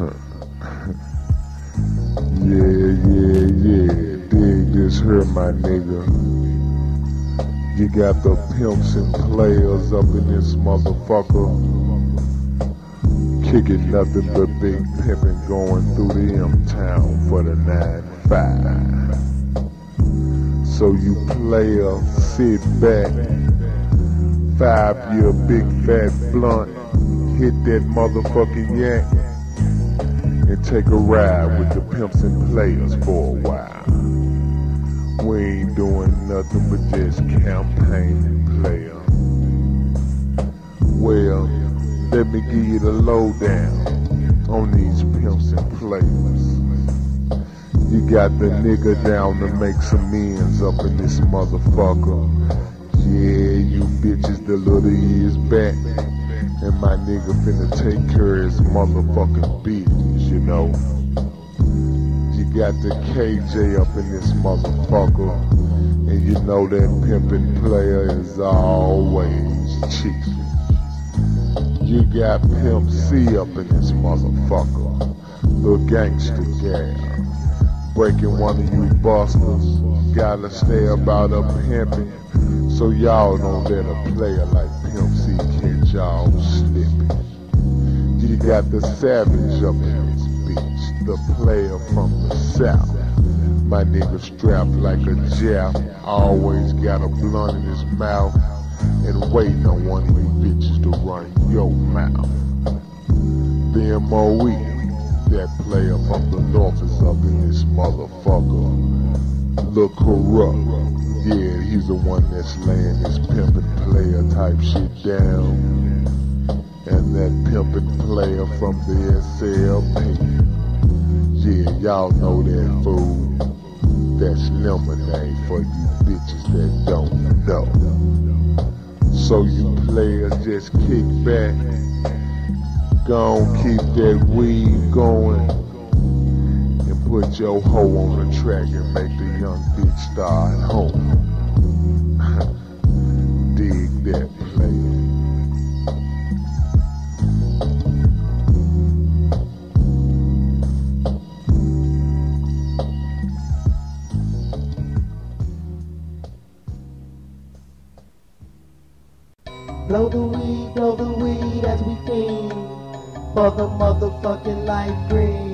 yeah, yeah, yeah. Dig this here, my nigga. You got the pimps and players up in this motherfucker. Kicking nothing but big pimping going through the M-Town for the 9-5. So you player, sit back. Five year big fat blunt. Hit that motherfucking yank. And take a ride with the pimps and players for a while. We ain't doing nothing but just campaigning, player. Well, let me give you the lowdown on these pimps and players. You got the nigga down to make some ends up in this motherfucker. Yeah, you bitches the little years back. And my nigga finna take care of his motherfucking you know. You got the KJ up in this motherfucker. And you know that pimpin' player is always cheap. You got Pimp C up in this motherfucker. Little gangster gal. Breaking one of you busters. Gotta stay about a pimpin'. So y'all don't let a player like Pimp C catch y'all slippin'. You got the savage up in. The player from the south. My nigga strapped like a jap. Always got a blunt in his mouth. And waiting on one of you bitches to run your mouth. The MOE, that player from the north is up in this motherfucker. Look corrupt. Yeah, he's the one that's laying this pimpin' player type shit down. And that pimpin' player from the SLP. Yeah, y'all know that fool. That's lemonade for you bitches that don't know. So you players just kick back. Gon' keep that weed going. And put your hoe on the track and make the young bitch start home. Dig that Blow the weed, blow the weed as we fiend for the motherfucking light green.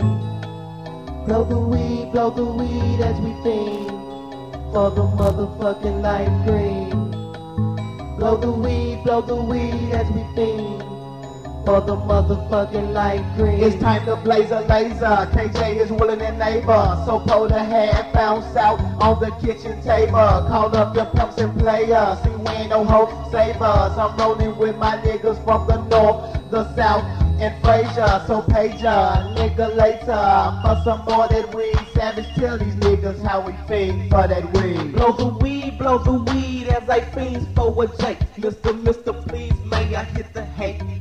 Blow the weed, blow the weed as we fiend for the motherfucking light green. Blow the weed, blow the weed as we fiend for the motherfucking light green. It's time to blaze a laser. KJ is willing and neighbor. So pull the head, bounce out on the kitchen table. Call up your pumps and players. See, we ain't no hope savers. I'm rolling with my niggas from the north, the south, and Frazier. So page ya, nigga later. For some more that weed. Savage, tell these niggas how we fiend for that weed. Blow the weed, blow the weed as I fiends for a J. Mr. Mr. Please, may I hit the hay?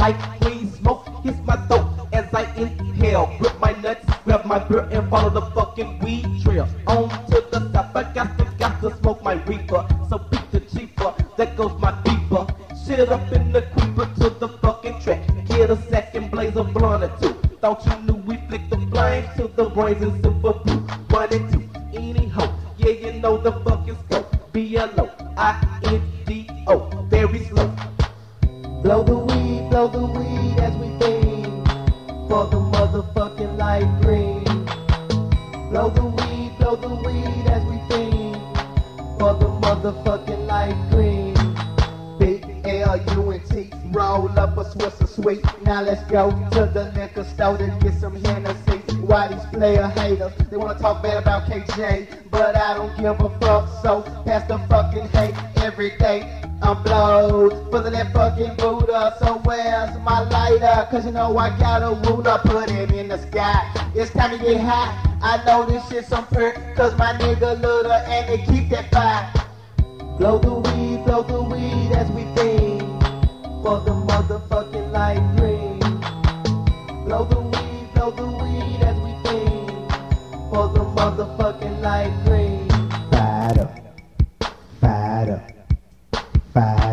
Like clean smoke hits my throat as I inhale. Grip my nuts, grab my beer and follow the fucking weed trail. On to the top, I got to, got to smoke my reaper. So beat the cheaper, there goes my beeper. Shit up in the creeper to the fucking track. Get a second blaze of blunt or two. Thought you knew we flick the flame to the brains and talk bad about KJ, but I don't give a fuck. So pass the fucking hate every day. I'm blowed, of that fucking Buddha. So where's my lighter? Cause you know I got a ruler, put it in the sky. It's time to get hot. I know this shit's some perk, cause my nigga little and they keep that fire. Blow the fired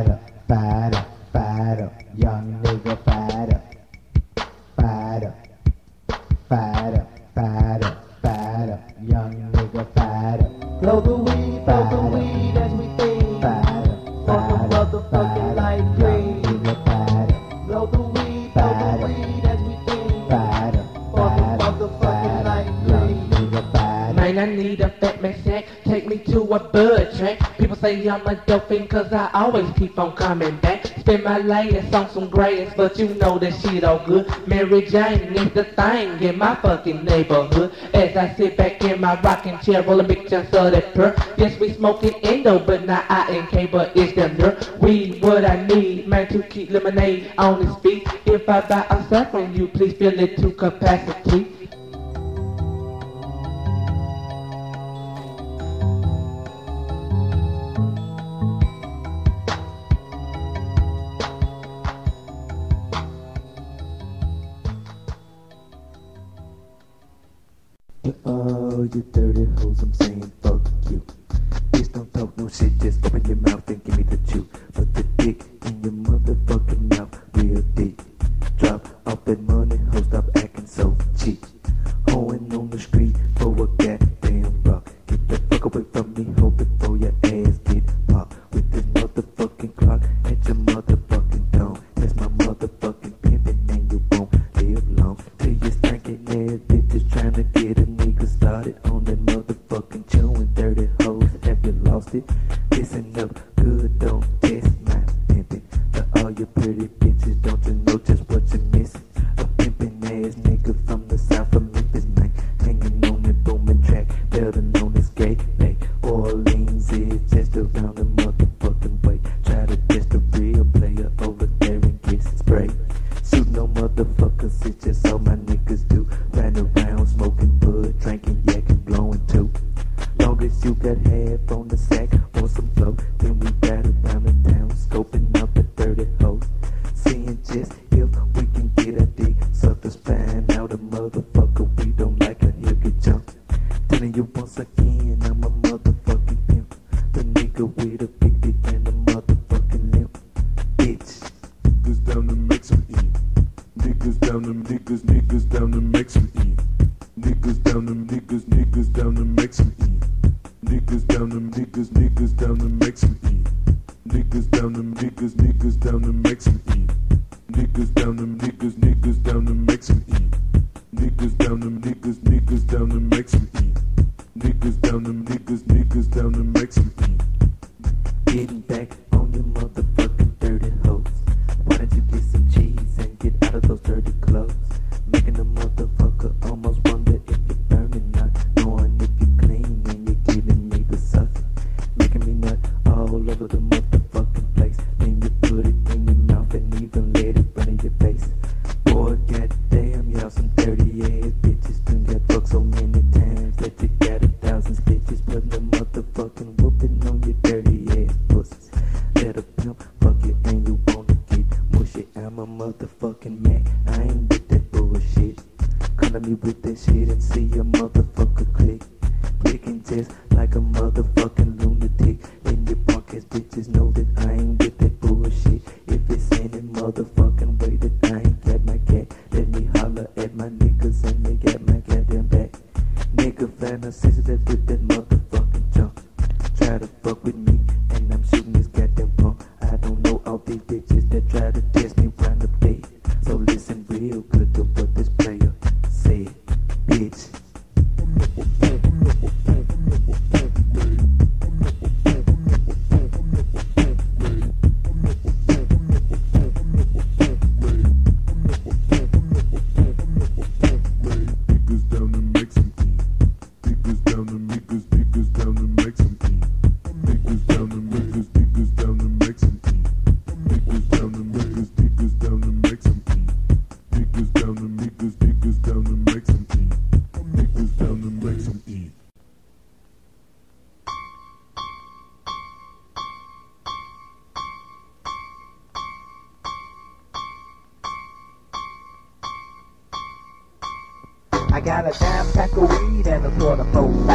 I'm a dolphin cause I always keep on coming back. Spend my latest on some grass, but you know that she don't good. Mary Jane is the thing in my fucking neighborhood. As I sit back in my rocking chair, rolling a big chance of that purr. Yes, we smoking endo, but not I and K, but it's them Weed, We what I need, man, to keep lemonade on his feet. If I buy a cell from you, please fill it to capacity. To get a nigga started on the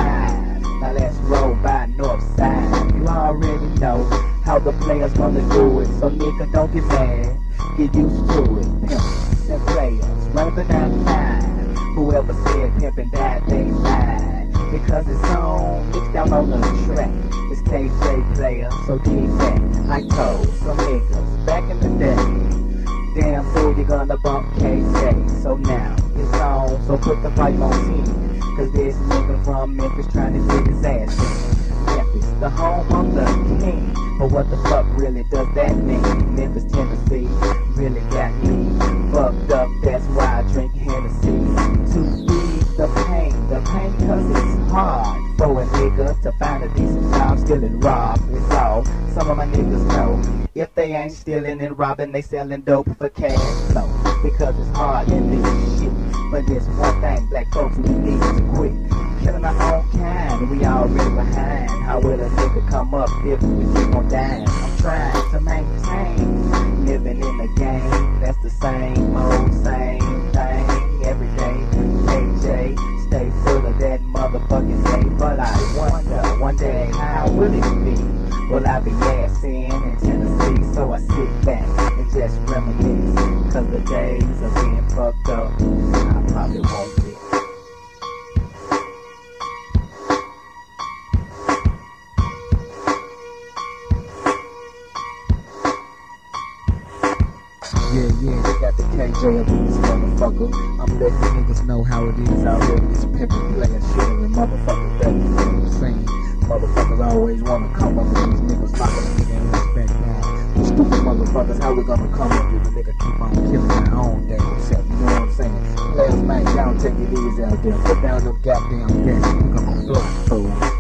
side. Now let's roll by north side. You already know how the players gonna do it. So nigga, don't get mad. Get used to it. Pimps and players, rather than nine. Whoever said pimping died, they lied. Because it's on, it's down on the track. It's KJ player, so defect. I told some niggas back in the day. Damn fool, you gonna bump KJ. So now it's on, so put the fight on team. Cause this is nigga from Memphis trying to dig his ass in. Memphis, the home of the king. But what the fuck really does that mean? Memphis, Tennessee, really got me fucked up. That's why I drink Hennessy. To ease the pain, the pain cause it's hard for a nigga to find a decent job stealing rob. It's all some of my niggas know. If they ain't stealing and robbing, they selling dope for cash. flow because it's hard in this but there's one thing black folks need to quit. Killing our own kind, we already behind. How will a nigga come up if we keep on dying? I'm trying to maintain living in the game. That's the same old same thing every day. AJ, stay full of that motherfucking day. But I wonder one day how will it be? Will I be assing in Tennessee? So I sit back and just reminisce. Cause the days of being fucked up, Yeah, got the KJ in this motherfucker. I'm letting niggas know how it is out here with this pimpin' player shit and motherfuckers thing. You saying? Motherfuckers always wanna come up with these niggas locking a nigga in back down. You stupid motherfuckers, how we gonna come up with a nigga keep on killing our own damn self? You know what I'm saying? Last night, y'all take it easy out there. Put down them goddamn gas. We gonna block, fool.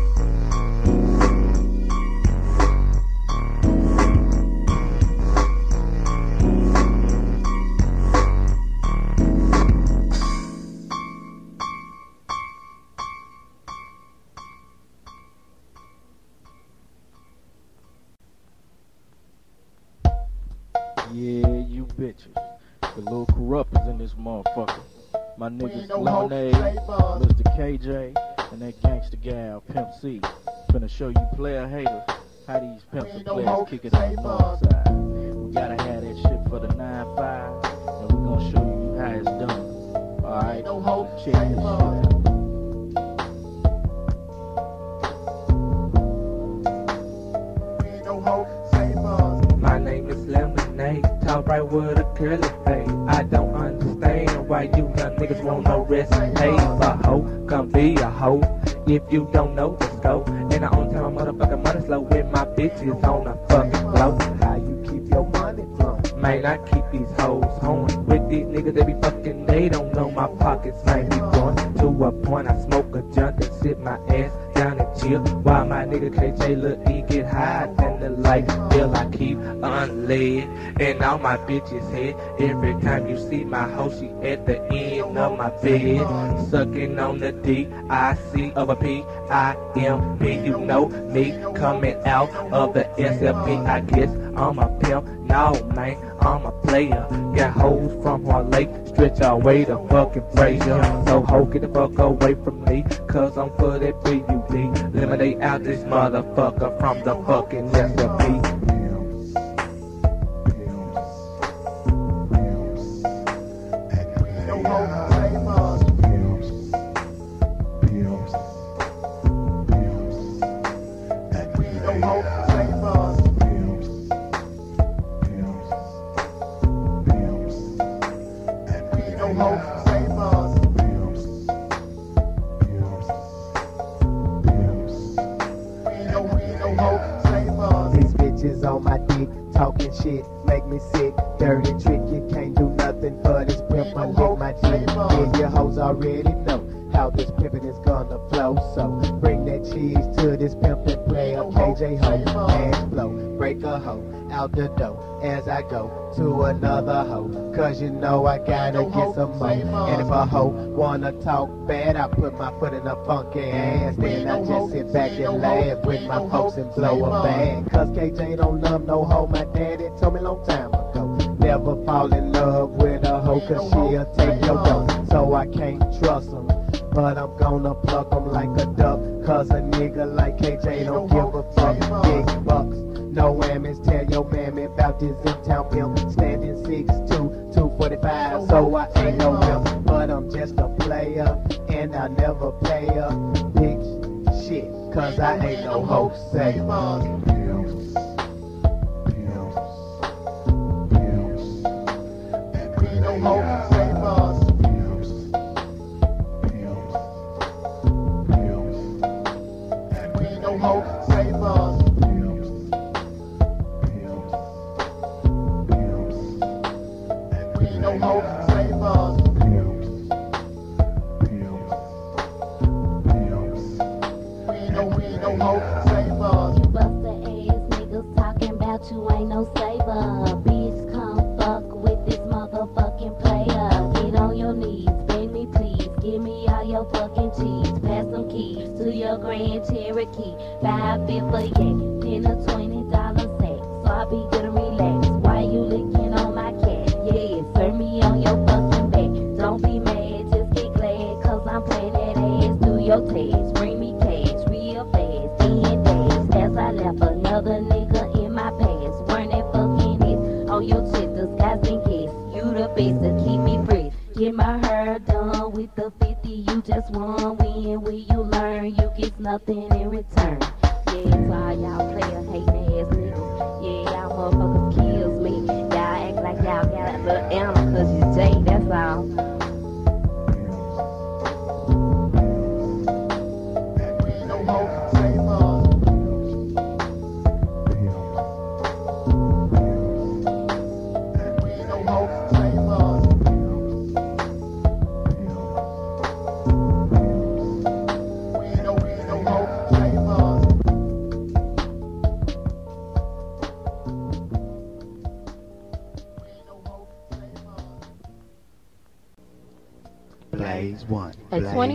Nigga KJ look, he get high than the light bill. I keep unlaid and on my bitch's head. Every time you see my hoe, she at the end of my bed. Sucking on the D, I C of a P, I M P. You know me coming out of the SLP. I guess I'm a pimp. No, man, I'm a player. Got hoes from Hard Lake, stretch our way to fucking Frazier. So ho, get the fuck away from me, cause I'm for that BUD. Lemonade out this motherfucker from the fucking SLP. Wanna talk bad, I put my foot in a funky ass. Then I just sit back and laugh with my folks and blow a bag. Cause KJ don't love no hoe. My daddy told me long time ago. Never fall in love with a hoe cause she'll take your dough. So I can't trust 'em. But I'm gonna pluck 'em like a duck. Cause a nigga like KJ don't give a fuck. Big bucks. No whammies, tell your mammy about this in-town pimp. Standing 6'2", 245, so I ain't no pimp. But I'm just a player, and I never pay a bitch shit. Cause I ain't no hoe say.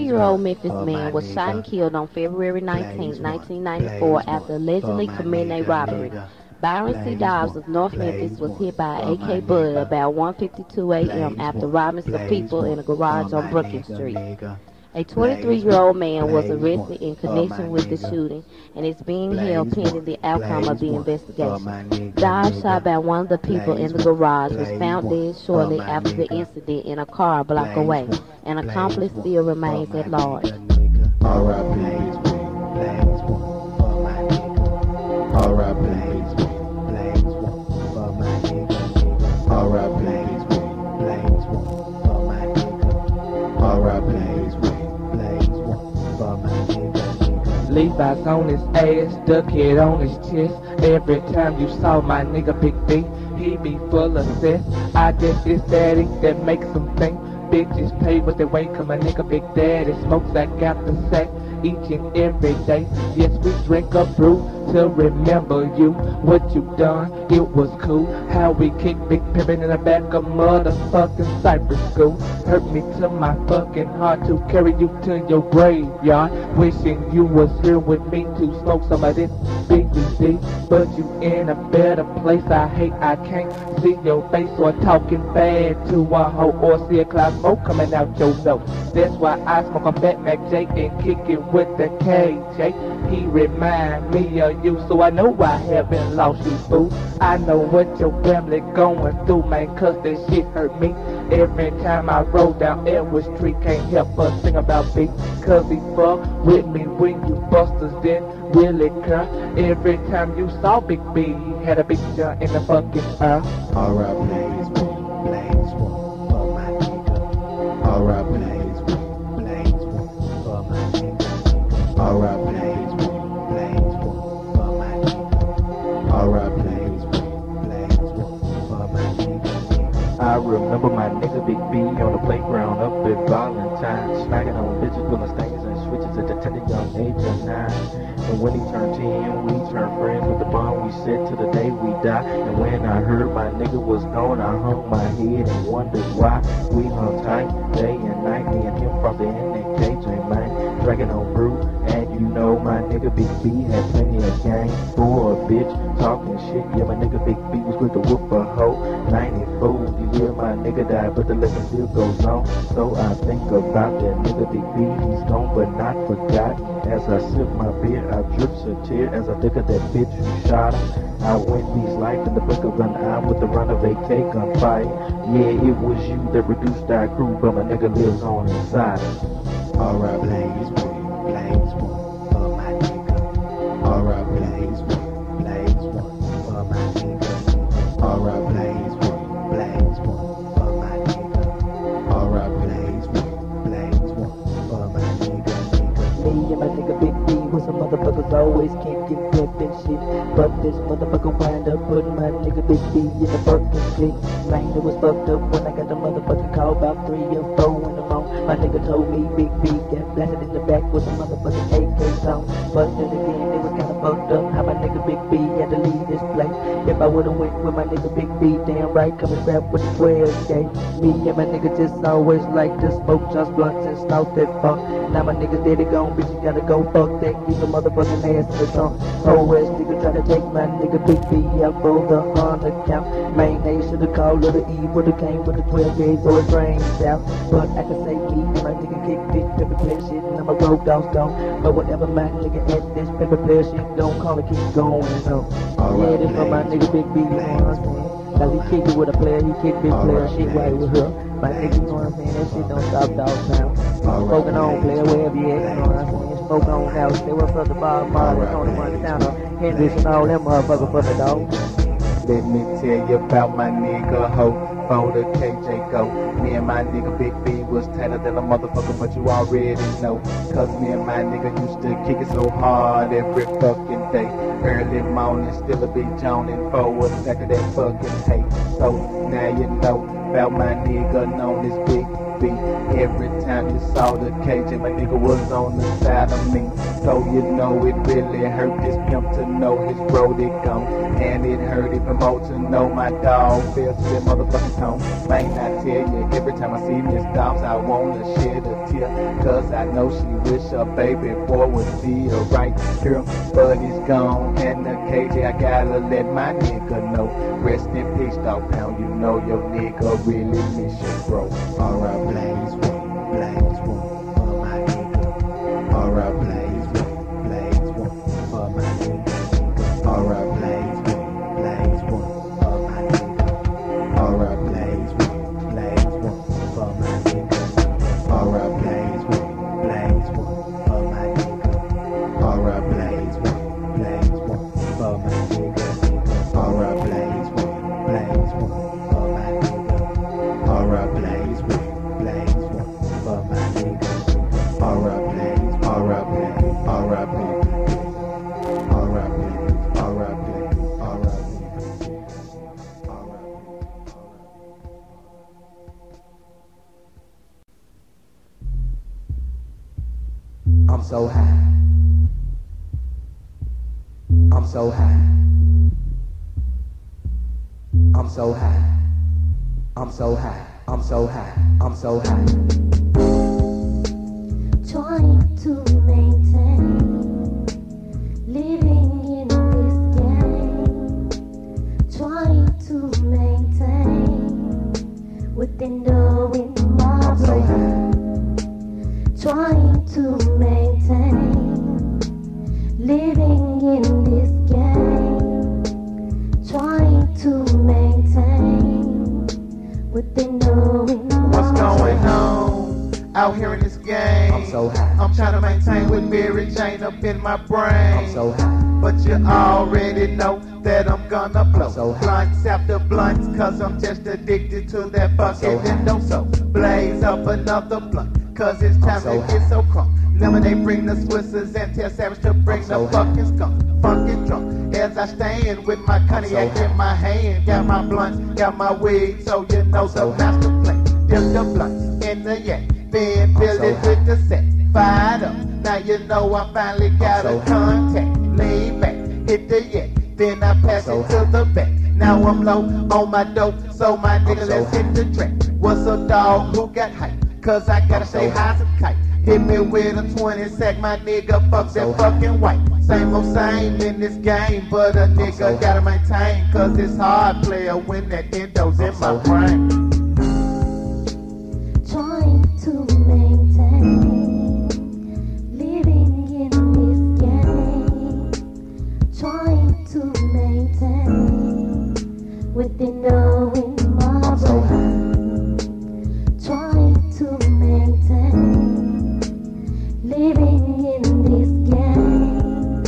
40-year-old Memphis man was shot and killed on February 19, 1994 after allegedly committing a robbery. Byron C. Dobbs of North Memphis was hit by an AK bullet about 1.52 a.m. after robbing some people in a garage on Brooklyn Street. A 23 year old man was arrested in connection with the shooting and is being held pending the outcome of the investigation. Dobbs, shot by one of the people in the garage, was found dead shortly after the incident in a car a block away. An accomplice still remains at large. Levi's on his ass, duck head on his chest. Every time you saw my nigga Big B, he be full of cess. I guess it's daddy that makes him think. Bitches pay what they weigh, cause my nigga Big Daddy smokes, I got the sack each and every day. Yes, we drink a brew to remember you. What you done, it was cool. How we kick Big Pimpin' in the back of motherfucking Cypress School. Hurt me to my fucking heart to carry you to your graveyard. Wishing you was here with me to smoke some of this big BUD. But you in a better place. I hate I can't see your face or talking bad to a hoe or see a cloud smoke coming out your nose. That's why I smoke a Fat Mac J and kick it with the KJ. He remind me of you, so I know I haven't lost you, fool. I know what your family going through, man, cause that shit hurt me. Every time I roll down Edward Street, can't help but sing about B. Cause he fuck with me when you busters didn't really care. Every time you saw Big B, had a big jump in the fucking air. R.I.P. R.I.P. remember my nigga Big B on the playground up at Valentine, smacking on bitches, pulling stains and switches at the tender young age of nine. And when he turned 10, we turned friends with the bond we set to the day we die. And when I heard my nigga was gone, I hung my head and wondered why. We hung tight day and night, me and him from the end and KJ, man. Dragging on brew, you know my nigga Big B had plenty of gang for a bitch talking shit. Yeah, my nigga Big B was quick to whoop a hoe. 94, you hear my nigga die, but the living still goes on. So I think about that nigga Big B, he's gone but not forgot. As I sip my beer, I drips a tear as I think of that bitch who shot him. I went these life in the blink of an eye with the run of AK gunfight. Yeah, it was you that reduced our crew, but my nigga lives on inside Alright, R.I.P. always can't get pep and shit. But this motherfucker wind up putting my nigga Big B in the fucking clique. Man, it was fucked up when I got the motherfucking call about three or four in the. My nigga told me Big B got blasted in the back with a motherfucking AK song. But then again, it was kinda fucked up how my nigga Big B had to leave this place. If I would've went with my nigga Big B, damn right, coming back with the 12 gauge. Me and my nigga just always like to smoke just blunts and snout that funk. Now my niggas dead and gone, bitch, you gotta go fuck that. Keep the motherfucking ass in the trunk. Ass nigga try to take my nigga Big B out for the honor count. Main name should've called the E, would've came with the 12 gauge or his brains out. But I can say me and my nigga kick this pepper player shit and I'm a road dog stone. But whatever my nigga at this pepper player shit, don't call it, keep going. So, yeah, this for my nigga Big B, you know what I'm saying? Cause he kick it with a player, he kick big player shit right with her. My nigga, you know what I'm saying? That shit don't stop dog pound. Smoking on, player, wherever you at, you know what I'm saying? Smoking on now, stay up for the bar, Marley, Tony Montana, Hendrix and all them motherfuckers for the dog. Let me tell you about my nigga Ho. For the KJ go. Me and my nigga Big B was tighter than a motherfucker, but you already know. Cause me and my nigga used to kick it so hard every fucking day. Early morning, still a bitch big joning forward, back of that fucking hate. So now you know about my nigga known as Big B. Every time you saw the KJ, my nigga was on the side of me. So you know it really hurt this pimp to know his road it gone. And it hurt even more to know my dog fell to that motherfucking tone. Man, I tell you, every time I see Miss Dobbs, I wanna shed a tear. Cause I know she wish her baby boy would see her right here. But he's gone, and the KJ, I gotta let my nigga know. Rest in peace, dog pound, you know your nigga really miss you, bro. Alright, blaze I'm so high. I'm so high. I'm so high. I'm so high. I'm so high. I'm so high. trying to maintain living in this game, trying to maintain within the wind my brain, trying to so high. I'm trying to maintain with Mary Jane up in my brain. I'm so high. But you already know that I'm gonna blow so high. blunts after blunts, cause I'm just addicted to that fucking so high. endo. So blaze up another blunt, cause it's time so to get so crunk. Now they bring the Swissers and tell Savage to bring so the high. fucking skunk. Funkin' drunk as I stand with my cognac so in my hand. Got my blunts, got my weed, so you know so the high. master plan. Dip the blunts in the yak, then fill so it with the set. Fired up, now you know I finally got so a contact. Lean back, hit the yak, then I pass so it to the back. Now I'm low on my dope, so my nigga, so let's hit the track. What's a dog who got hype? Cause I gotta stay high. as a kite. Hit me with a 20 sack, my nigga, fuck that fucking white. Same old same in this game, but a nigga gotta maintain. Cause it's hard, player, when that endo's in my brain. Within the wind Time to maintain, living in this game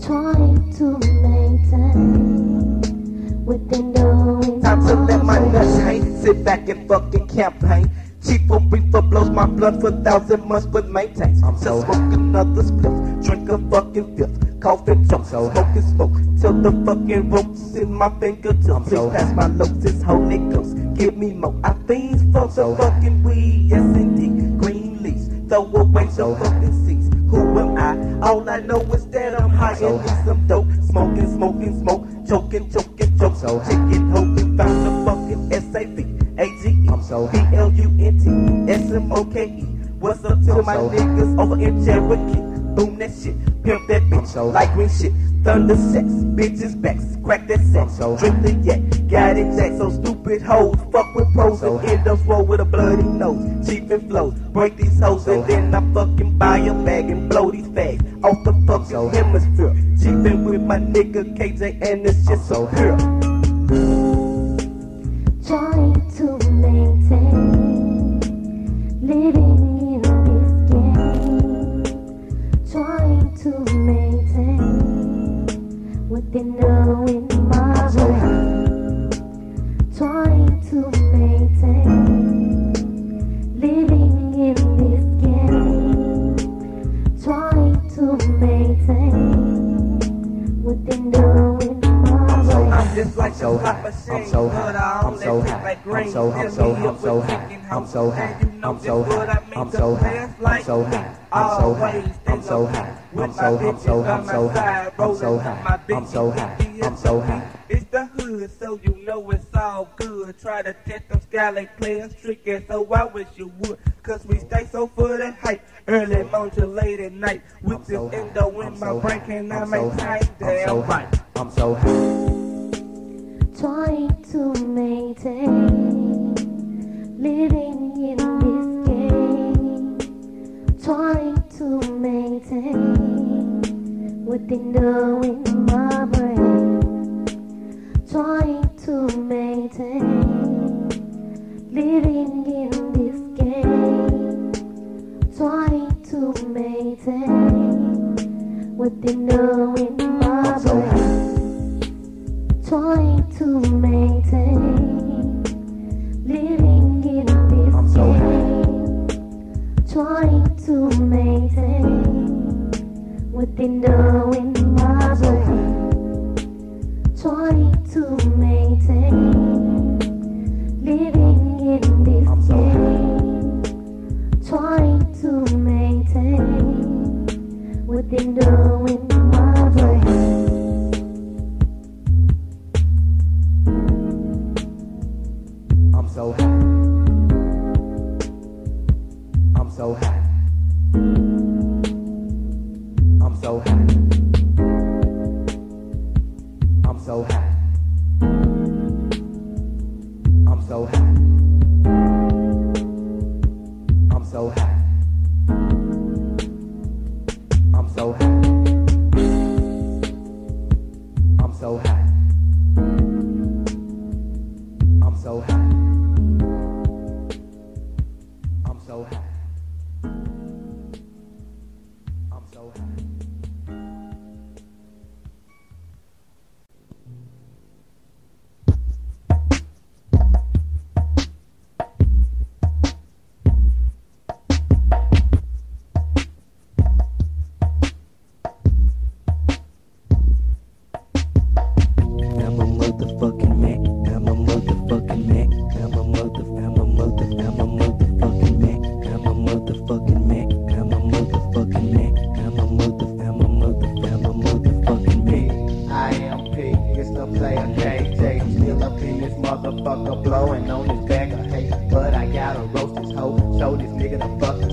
Trying to maintain. With the knowing mind I'm gonna let my my nuts hang, sit back and fucking campaign. Chief for reefer blows my blood for thousand months, but maintains. I'm so smoke another spliff, drink a fucking fifth. coughing, choke, smoking smoke till the fucking ropes in my fingertips. Please pass my it's Holy Ghost. Give me more. I fiends for the fucking weed, yes indeed. Green leaves, throw away the fucking seats. Who am I? All I know is that I'm high and need some dope. Smoking, smoking, smoke, choking, choking, choke. Chicken, hoping, found the fucking S-A-V. A-G-E, B-L-U-N-T, S-M-O-K-E. What's up to my niggas over in Cherokee? Boom? That shit, pimp that bitch, like green shit. Thunder sex, bitches backs, crack that sex, drink the yak, got it jack, so stupid hoes, fuck with pros and end up roll with a bloody nose, cheap and flows, break these hoes and then I fucking buy a bag and blow these fags off the fucking hemisphere, cheapin' with my nigga KJ and this shit so pure. Trying to so high. I mean I'm so high. I'm so high. I'm so high. I'm so high. with I'm my so- I'm so- by I'm so high. side, I'm so high. my big I'm so high. I'm so high. It's the hood, so you know it's all good. Try to test them skylight players tricky, so I wish you would. Cause we stay so full of hype. Early morning to late at night. With I'm this so high. endo in I'm my so brain, can I I'm so make high. time? I'm so Damn high. right. I'm so high. trying to maintain living in this game, trying to maintain what they know in my brain, trying to maintain living in this game, trying to maintain what they know in my brain. trying to maintain living in this game, trying to maintain within the wind my blood. Trying to maintain living in this game. Trying to maintain within the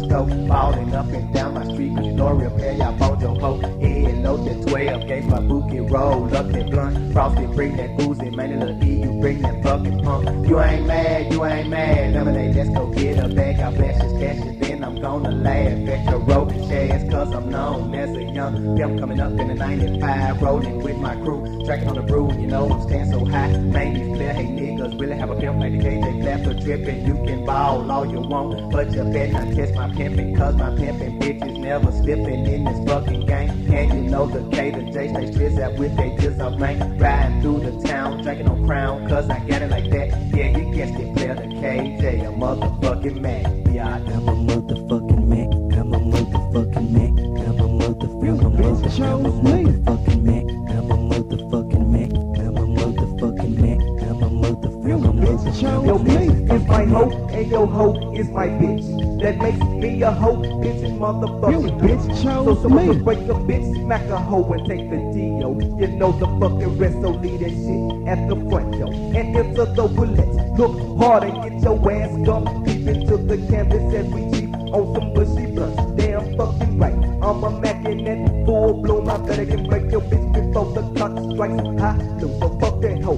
go. Falling up and down my street, no repair, I bought your boat. Load that 12, gauge my bookie, roll up that blunt. Frosted, bring that Uzi, man, in the E, you bring that fucking pump. You ain't mad, you ain't mad. Lemonade, let's go get a bag, I flash this cash, and then I'm gonna laugh at your rolling shares, cause I'm known as a young pimp coming up in the 95, rolling with my crew, tracking on the brew, you know I'm staying so high. Man, these clear, hey niggas, really have a pimp like the KJ Clapper tripping. You can ball all you want, but you better not test my pimping, cause my pimping bitches never slipping in this fucking game. And you know the K, the J, stay fizz out with they pills up rank. Riding through the town, drinking on crown, cause I got it like that. Yeah, you guessed it, player the KJ, a motherfucking man. Yeah, I'm a motherfucking man. I'm a motherfucking man. I'm a motherfucking I'm a motherfucking man. Yo, please, if I hope motherfucking hoe is my bitch. That makes me a hoe, bitch and motherfucking bitch. bitch So chose someone me. break a bitch, smack a hoe and take the deal. You know the fucking rest, so leave that shit at the front door. And enter the roulette. Look hard and get your ass gum deep into the canvas as we cheap on some bushy blunts. Damn fucking right. I'm a Mac in that full bloom. I better get break your bitch before the clock strikes. I lose so fuck that hoe.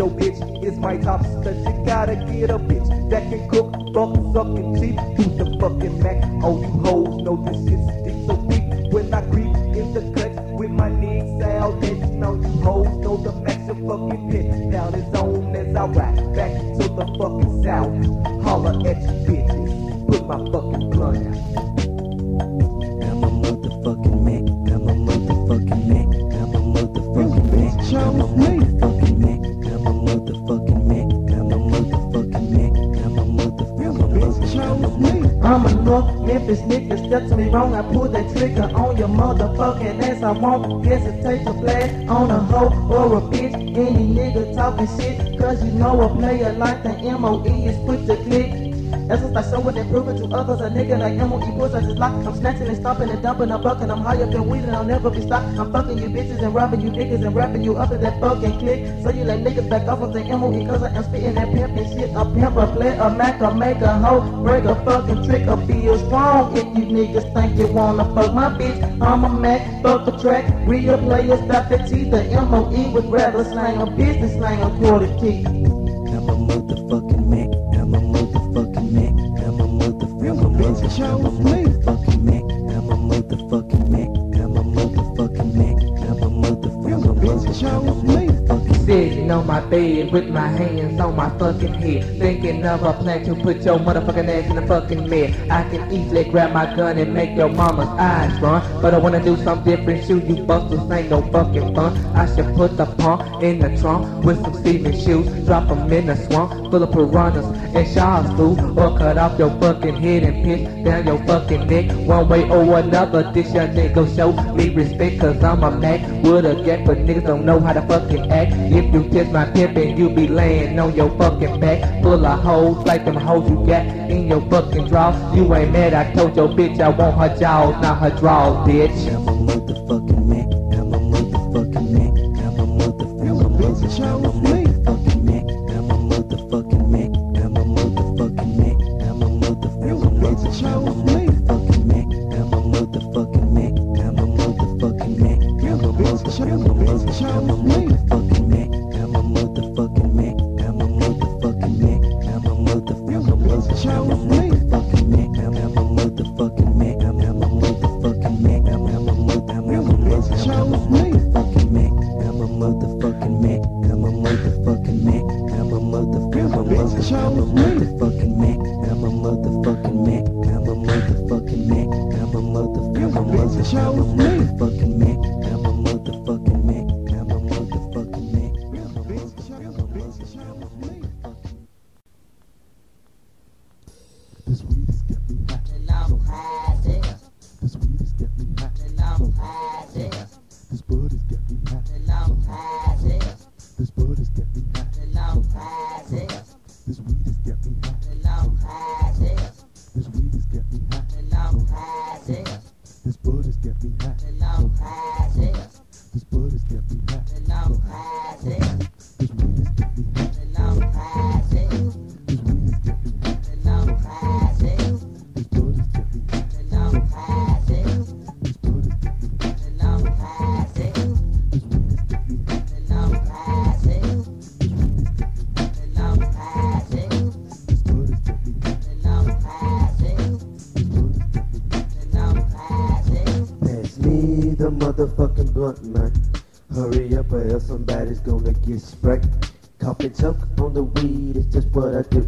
Your bitch is my top stud. You gotta get a bitch that can cook, fuck, suck, and. Who's the fucking Mac? All you hoes know this shit sticks so deep. When I creep in the cut with my knees out, then you hoes know the Max your fucking pit. Down his own as I ride back to the fucking south. Holler at you bitches. Put my fucking blunt out. Step to me wrong, I pull that trigger on your motherfucking ass. I won't hesitate to blast on a hoe or a bitch. Any nigga talking shit, cause you know a player like the MOE is quick to click. That's what I show it and prove to others. A nigga like MOE push, I just like I'm snatching and stomping and dumping, I'm bucking, I'm high up and weed and I'll never be stopped. I'm fucking you bitches and robbing you niggas and rapping you up in that fucking click. So you like niggas back off of the MOE cause I am spitting that pimpin' shit. A pimp, a play, a mac, a make a hoe, break a fucking trick, or feel strong. If you niggas think you wanna fuck my bitch, I'm a Mac, fuck a track. Real players, stop the T, the MOE would rather slang a business slang a quarter key. Bed with my hands on my fucking head. Thinking of a plan to put your motherfucking ass in the fucking bed. I can easily grab my gun and make your mama's eyes run. But I wanna do something different. Shoot you busters ain't no fucking fun. I should put the pump in the trunk with some steaming shoes. Drop 'em in the swamp full of piranhas and sharks, fool. Or cut off your fucking head and piss down your fucking neck. One way or another, this young nigga show me respect. Cause I'm a Mac with a gat, but niggas don't know how to fucking act. If you kiss my you be laying on your fucking back, full of hoes like them hoes you got in your fucking draw. You ain't mad, I told your bitch I want her jaws, not her draws, bitch. I'm get sprayed. Cough and on the weed is just what I do.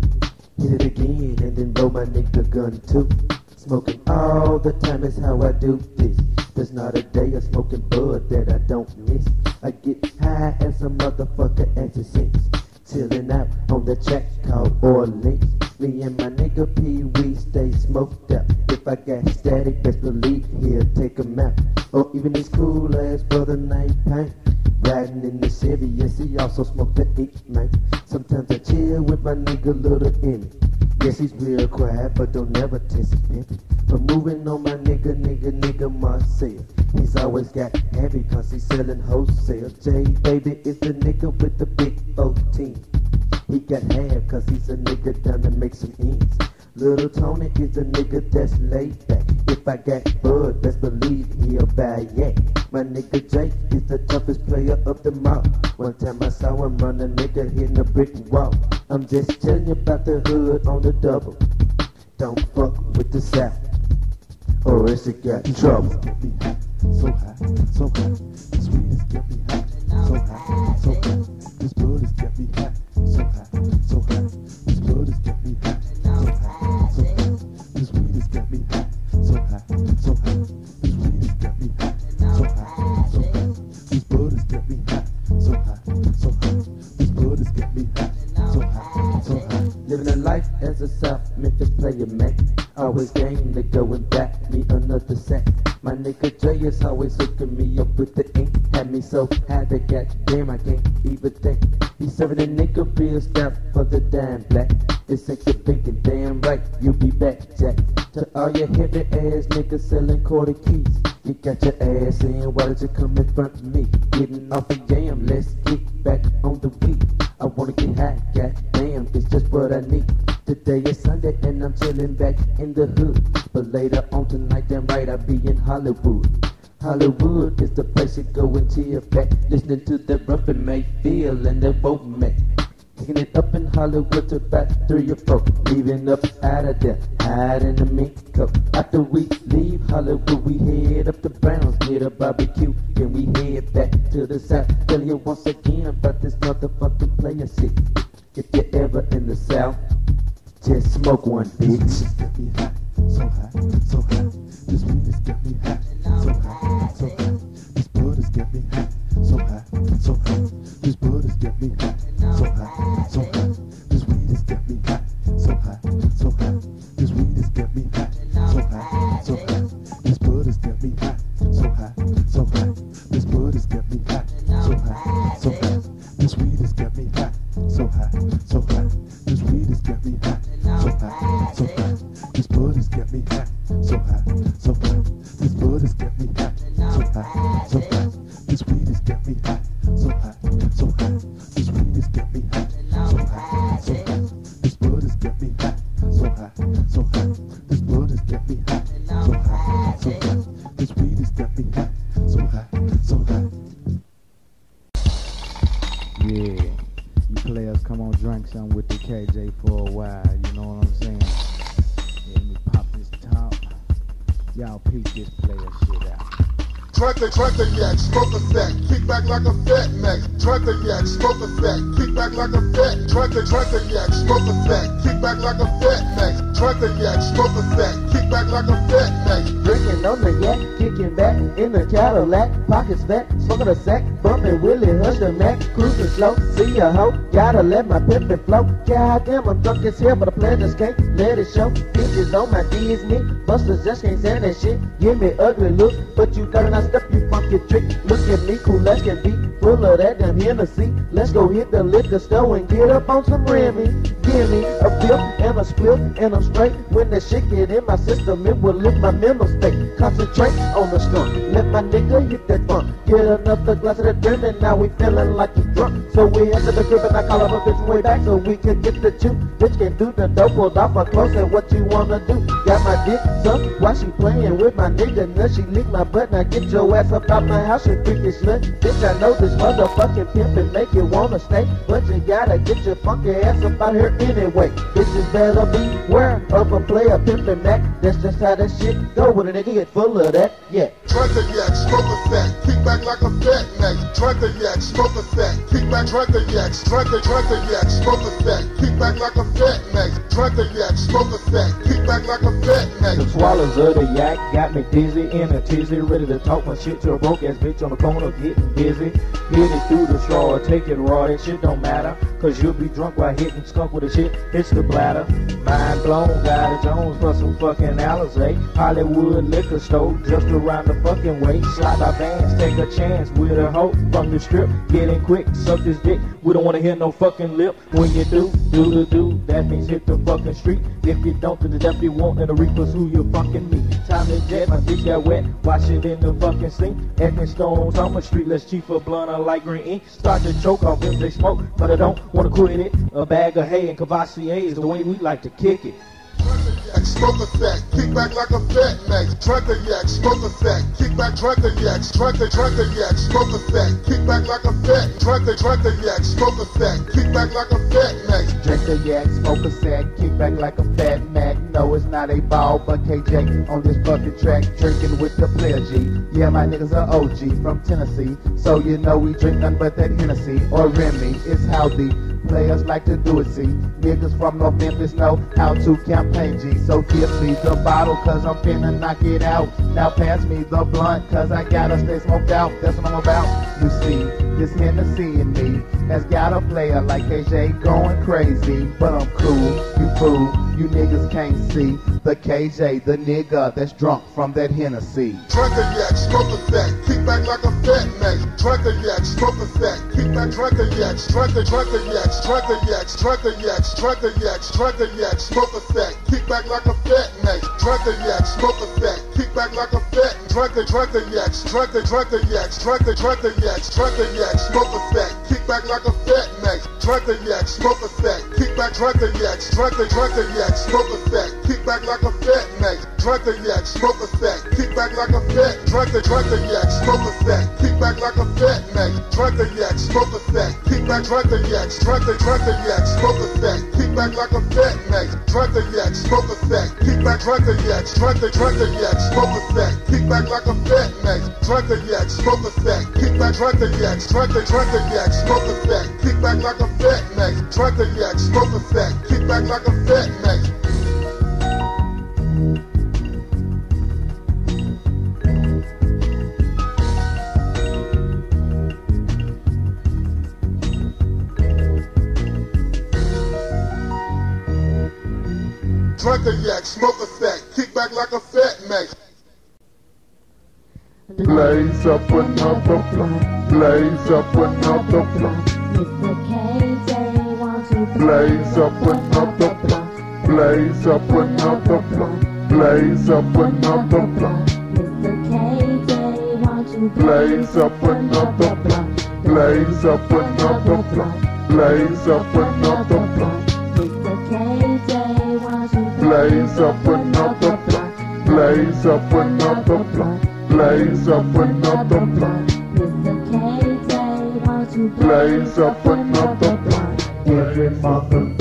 Hit it again and then blow my nigga gun too. Smoking all the time is how I do this. There's not a day of smoking bud that I don't miss. Or got trouble. Get me hot, so hot, so hot. This weed has got me hot, so hot, so hot. This blood has got me hot, so hot, so hot. This blood has got me hot, so hot, so hot. This weed has got me hot, so hot, so hot. This weed has got me hot, so hot, so hot. This blood has got me hot, so hot, so hot. This blood has got me hot, so hot, so hot. Living a life as a South Memphis player, man. Always game to go and back another. My nigga Dre is always hooking me up with the ink. Had me so high that goddamn I can't even think. He's serving a nigga real stout for the dime black. This ain't your thinking, damn right, you be back, Jack. To all your heavy ass niggas selling quarter keys. You got your ass in, why don't you come in front of me? Getting off a jam, let's get back on the beat. I wanna get high, goddamn, it's just what I need. Today is Sunday and I'm chilling back in the hood. But later on tonight, damn right, I'll be in Hollywood. Hollywood is the place you go and chill back. Listening to the rough and may feel and the woke man. Kicking it up in Hollywood to back three or four. Leaving up out of there, hide in the mink cup. After we leave Hollywood, we head up to Browns, get a barbecue. Then we head back to the south. Tell you once again about this motherfucking player shit. If you're ever in the south, just smoke one, bitch. Me hot, so hot, so hot. This weed has got me hot, so hot, so hot. This blood has got me hot, so hot, so hot. This blood has got me hot, so hot, so hot. The track the yak, smoke a sack, kick back like a fat Mac. Track the yak, smoke a sack, kick back like a fat. Track the track the yak, smoke a sack, kick back like a fat Mac. Track the yak, smoke a kick back like a fat Mac. Drinking on the yak, kicking back in the Cadillac, pockets fat, smoking a sack, bumping Willie, hush the Mac, cruising slow, see a hoe, gotta let my pimpin' flow. Goddamn, I'm drunk as hell, but the players can't let it show. Bitches on my Disney, busters just can't stand that shit. Give me ugly look, but you gotta not step, Look at me, cool as can be, full of that damn Hennessy. Let's go hit the liquor store and get up on some Remy. Give me a bill and a spill, and I'm straight. When the shit get in my system, it will lift my mental state. Concentrate on the skunk, let my nigga hit that funk. Get another glass of that drink, and now we feeling like drunk. So we to the crib and I call up a bitch way back so we can get the chew. Bitch can do the dope, pulled off her clothes and what you wanna do. Got my dick sucked while she playing with my nigga. Now she lick my butt, now get your ass up out my house, you freaky slut. Bitch, I know this motherfucking pimp and make you wanna stay. But you gotta get your funky ass up out here anyway. Bitches better beware of a player pimpin' Mac. That's just how that shit go when a nigga get full of that. Yeah. Track the yak, smoke a sack, kick back like a fat Mac. Track the yak, smoke a sack, kick back, track the yak, track the track the yak, smoke a sack, kick back like a fat Mac. Drink a yak, smoke a sack, kick back like a fat Mac. The swallows of the yak got me dizzy in a tizzy, ready to talk my shit to a broke ass bitch on the corner getting busy. Hit it through the straw, take it raw, that shit don't matter. Cause you'll be drunk while hitting skunk with a shit, hits the bladder. Mind blown, got a Jones for some fucking Alizé. Hollywood liquor store, just around the fucking way. Slide our bands, take a chance with a hoe from the strip. Get in quick, suck this dick. We don't wanna hear no fucking lip. When you do, do the do, that means hit the fucking street. If you don't, then the deputy won't, and the reapers who you fucking meet. Time to jet, my dick got wet, wash it in the fucking sink. Acting stones on my street, let's cheap for blunt or light green ink. Start to choke off if they smoke, but I don't wanna quit it. A bag of hay and Courvoisier is the way we like to kick it. Yak, smoke a sack, kick back like a fat Mac. Drink a yak, smoke a sack, kick back, drink a yak, drink a, drink a yak, smoke a kick back like a fat, drink a, drink a yak, smoke a sack, kick back like a fat Mac. Drink a yak, smoke a sack, kick back like a fat Mac. No, it's not a ball, but KJ on this fucking track, drinking with the player G. Yeah, my niggas are OG from Tennessee, so you know we drink nothing but that Hennessy or Remy. It's how the players like to do it, see. Niggas from North Memphis know how to campaign G. So give me the bottle, cause I'm finna knock it out. Now pass me the blunt, cause I gotta stay smoked out. That's what I'm about. You see, this Hennessy in me has got a player like KJ going crazy. But I'm cool, you fool, you niggas can't see. The KJ, the nigga that's drunk from that Hennessy. Drink a yak, smoke a sack, kick back like a fat Mac. Drink a yak, smoke a sack, kick back, drink a yak, drink a, drink a yak, drink a yak, drink a yak, drink a yak, drink a yak, smoke a sack, kick back like a fat Mac. Drink a yak, smoke a sack, kick back like a fat, drink a, drink a yak, drink a, drink a yak, drink a, drink a yak, drink a yak, smoke a sack, kick back like a fat Mac. Drink a yak, smoke a sack, kick back, drink a yak, drink a, drink a yak, smoke a sack, kick back like a fat Mac. Drink a yak, smoke a sack, kick back like a fat, drink a, drink a yak, smoke a sack, kick back like a fat Mac. Drink a yak, smoke a sack, kick back, drink a yak, drink a, drink a yak, smoke a sack, kick back like a fat Mac. Drink a yak, smoke a sack, kick back, drink a yak, drink a, drink a yak, smoke a sack, kick back like a fat Mac. Drink a yak, smoke a sack, kick back, drink a yak, drink a, drink a yak, smoke a sack, kick back like a fat Mac. Drink a yak, smoke a sack, kick back like a fat Mac. Drink a yak, smoke a sack, kick back like a fat Mac. Blaze up another blunt, blaze up another blunt, Mr. KJ, want to blaze up another blunt, blaze up another blunt, blaze up another blunt, Mr. KJ, want to blaze up another blunt, blaze up another blunt, blaze up another blunt, Mr. KJ, want to blaze up another blunt, blaze up another blunt, blaze up another blunt. Mr. KJ, want to Blaze up another blunt. Every motherfucking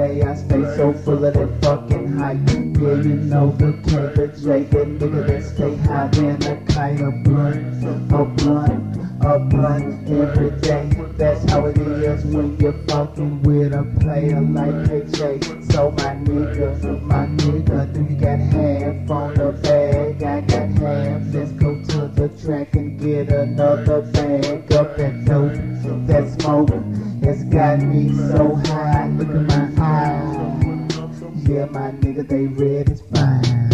day I stay so full of that fucking hype. Yeah, you know the KJ, that nigga that stay high than a kite, a blunt, a blunt, a blunt every day. That's how it is when you're fucking with a player like KJ. So my nigga, my nigga, do you got half on the bag? I got half. Let's go to the track and get another bag up that dope, that smoke. It's got me so high. Look at my eyes. Yeah, my nigga, they red as fire.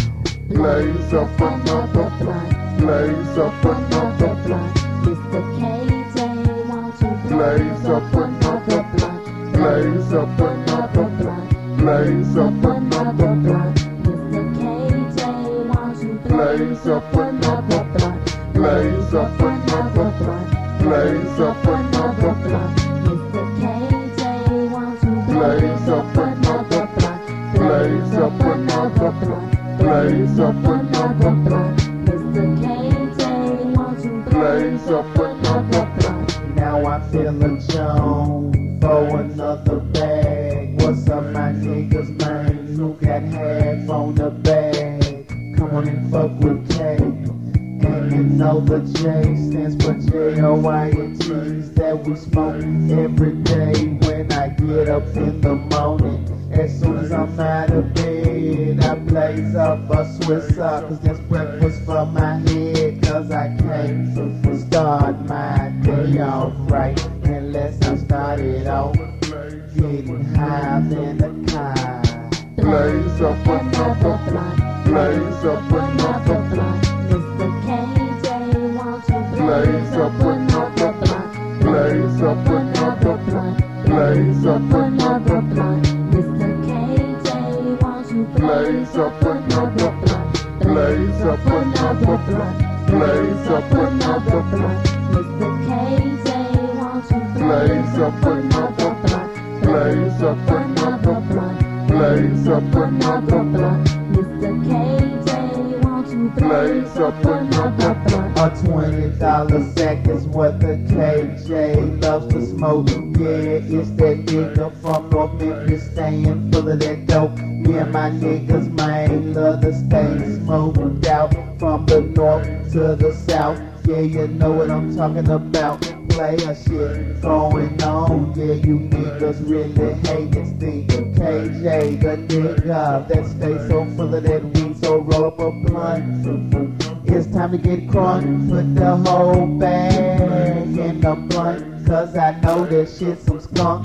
Blaze up another blunt. Blaze up another blunt. Blaze up another blunt. Blaze up another blunt. Blaze up another blunt. Mr. KJ, want to Blaze up another KJ loves to smoke. Yeah, it's that nigga from North Memphis staying full of that dope. Me and my niggas, man, love to stay smoked out from the north to the south. Yeah, you know what I'm talking about. Player shit going on. Yeah, you niggas really hate this thing. KJ, the nigga that stays so full of that weed, so roll up a blunt. It's time to get crunk, put the whole bag in the blunt, cause I know that shit's some skunk.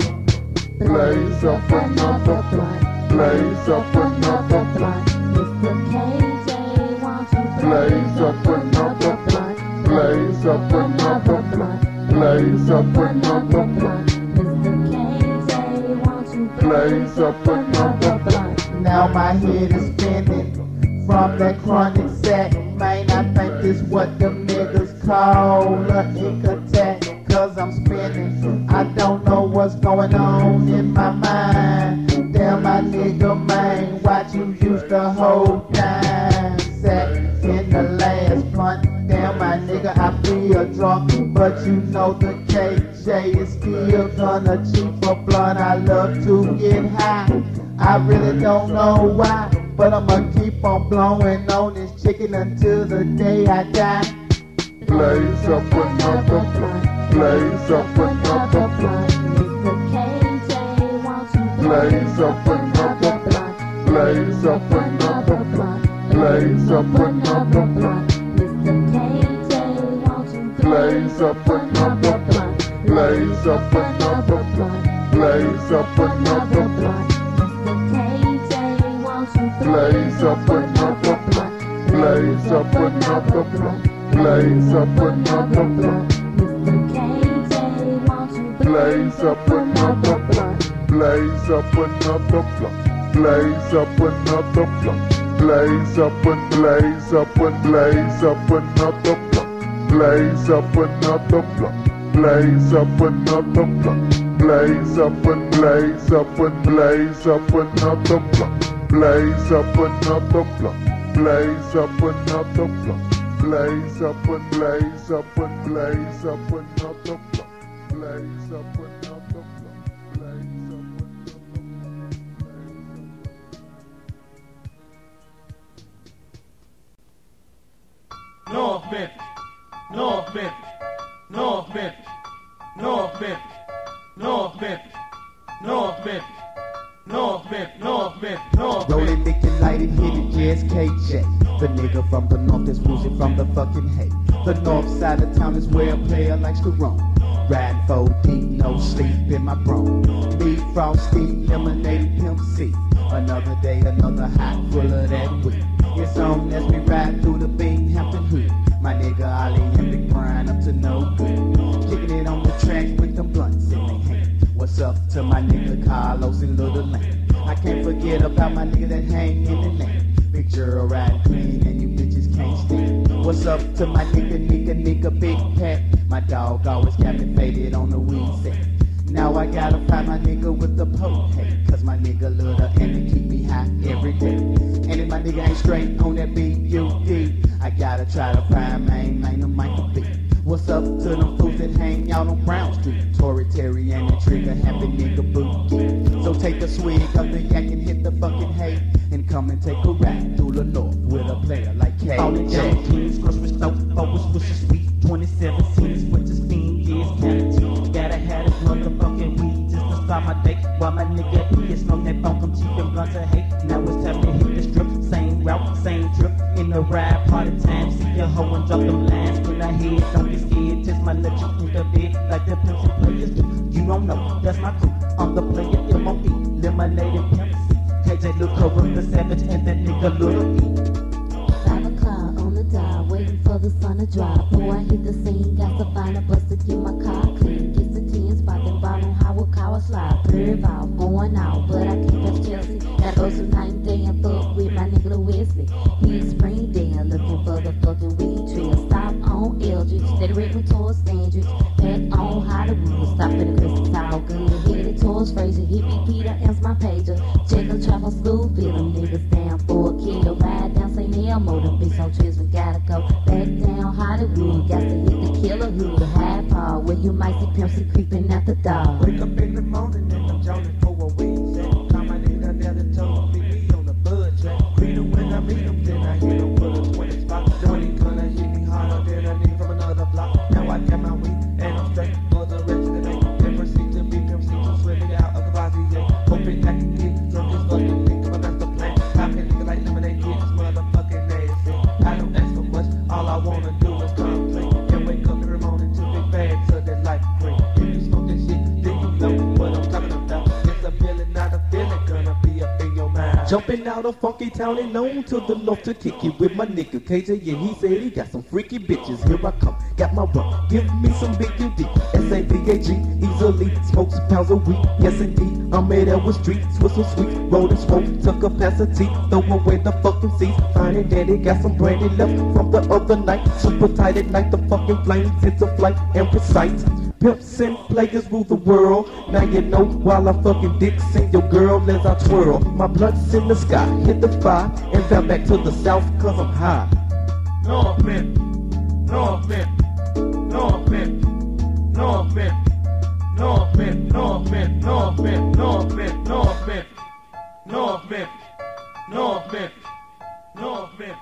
Blaze up another blunt. Blaze up another blunt. Mr. KJ wants to Blaze up another blunt. Blaze up another blunt. Blaze up another blunt. Mr. KJ wants to Blaze up another blunt. Now my head is spinning from that chronic sack. Man, I think this what the niggas call a ink attack. Cause I'm spinning. I don't know what's going on in my mind. Damn, my nigga, man, watch you use the whole time sack in the last blunt. My nigga, I feel drunk, but you know the KJ is still gonna cheat for blunt. I love to get high. I really don't know why, but I'ma keep on blowing on this chicken until the day I die. Blaze up another blunt. Blaze up another blunt. Blaze up another blunt. Blaze up another blunt. Blaze up another blunt. Blaze up another blunt. Blaze up another blunt. Blaze up another blunt. Blaze up another blunt. Blaze up another blunt. Blaze up another blunt. Blaze up another blunt. Blaze up another blunt. Blaze up another blunt. Blaze up and blaze up and blaze up another. Blaze up another blunt. Blaze up another blunt. Blaze up and blaze up and blaze up another blunt. Blaze up another blunt. Blaze up another blunt. Blaze up and blaze up and blaze up another blunt. Blaze up another another blunt. North Memphis, North Memphis, North Memphis, North Memphis, North Memphis. North Memphis, North Memphis, North Memphis. Rolling, licking, lighted, hidden, JSK J. The nigga from the north that's boozing from the fucking hate. The north side of town is where a player likes to roam. Ride four deep, no sleep in my bone. Beef frosty, Lemonade, Pimp C. Another day, another hot full of that weed. It's on as we ride through the Binghampton hood. My nigga Ollie and the grind up to no good. Kicking it on the track with them blunts in their hand. What's up to my nigga Carlos and Little Lane? I can't forget about my nigga that hang in the name. Big girl riding clean and you bitches can't stand. What's up to my nigga, nigga, nigga, Big Pat? My dog always got me faded on the weed set. Now I gotta find my nigga with the poke Cause my nigga love the and keep me high every day. And if my nigga ain't straight on that B-U-D, I gotta try to find main, main, the Michael B. What's up to them fools that hang out on Brown Street? Tory, Terry, and the trigger happy nigga boogie. So take a swig of the yak and hit the fucking hay. And come and take a ride through the north with a player like K. Falling John Kings, grocery store, focus the sweet 2017, winter steam, years my day. While my nigga is smoke that bone, come cheap and guns of hate. Now it's time to hit the strip, same route, same trip. In the ride, party time, see your hoe and drop them lines. When I hit, don't be scared, just my you in the bed like the pimps and players do. You don't know, that's my crew. I'm the player M.O.E. Lemonade Pimp C. KJ Lil Cobra, the savage, and that nigga Lil E. On waiting for the sun to drop. Before I hit the scene, got to find a bus to get my car clean. Slide. Curve out, going out, but I can't touch Chelsea. Gotta go to ninth day and fuck with my nigga Wesley. He's Springdale, looking for the fucking weed trail. Stop on Eldridge, steady ripping towards Sandridge. Back on Hollywood, stop in the Christmas all good. Headed towards hit me Peter, answer my pager. Check the trap on school, feel them niggas down for a kill. Ride down St. Elmo, them bitch on trips, we gotta go back down Hollywood. Got to hit the killer hood, the high part where you might see pimps creeping at the door. Wake up of funky town and on to the north to kick it with my nigga KJ. And he said he got some freaky bitches. Here I come, got my rum. Give me some big UD. S-A-B-A-G, easily smokes pounds a week. Yes indeed, I'm made out with streets, whistle sweet, rolling smoke to capacity. Throw away the fucking seats. Finding daddy got some brandy left from the other night. Super tight at night, the fucking flames into flight and precise. Pimps and players rule the world. Now you know while I fucking dicks and your girl as I twirl. My blood's in the sky, hit the fire, and fell back to the south cause I'm high. No pimp, no pimp, no pimp, no pimp, no pimp, no pimp, no pimp, no pimp, no pimp, no pimp, no pimp, no pimp.